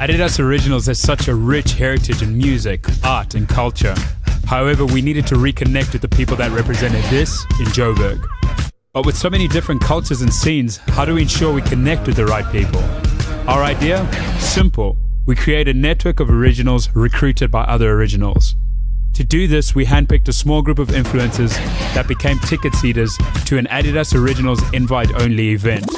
Adidas Originals has such a rich heritage in music, art, and culture. However, we needed to reconnect with the people that represented this in Joburg. But with so many different cultures and scenes, how do we ensure we connect with the right people? Our idea? Simple. We create a network of originals recruited by other originals. To do this, we handpicked a small group of influencers that became ticket seeders to an Adidas Originals invite only event.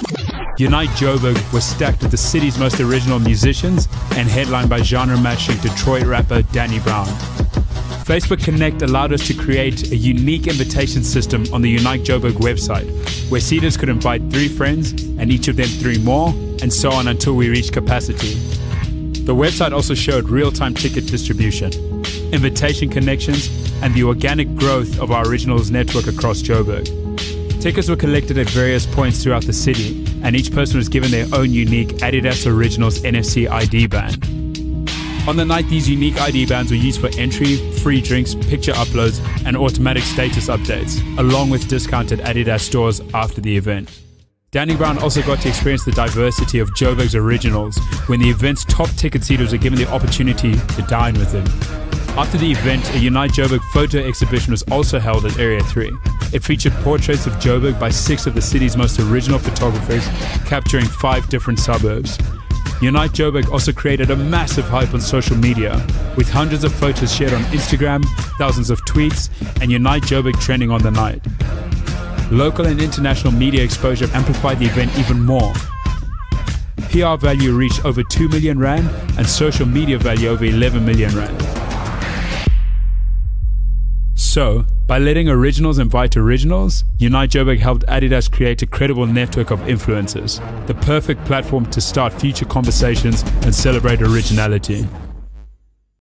Unite Joburg was stacked with the city's most original musicians and headlined by genre matching Detroit rapper Danny Brown. Facebook Connect allowed us to create a unique invitation system on the Unite Joburg website, where seeders could invite three friends and each of them three more, and so on until we reached capacity. The website also showed real time ticket distribution, invitation connections, and the organic growth of our originals network across Joburg. Tickets were collected at various points throughout the city, and each person was given their own unique Adidas Originals NFC ID band. On the night, these unique ID bands were used for entry, free drinks, picture uploads, and automatic status updates, along with discounted Adidas stores after the event. Danny Brown also got to experience the diversity of Joburg's originals when the event's top ticket seeders were given the opportunity to dine with him. After the event, a Unite Joburg photo exhibition was also held at Area 3. It featured portraits of Joburg by six of the city's most original photographers, capturing five different suburbs. Unite Joburg also created a massive hype on social media, with hundreds of photos shared on Instagram, thousands of tweets, and Unite Joburg trending on the night. Local and international media exposure amplified the event even more. PR value reached over 2 million Rand and social media value over 11 million Rand. So, by letting originals invite originals, Unite Joburg helped Adidas create a credible network of influencers, the perfect platform to start future conversations and celebrate originality.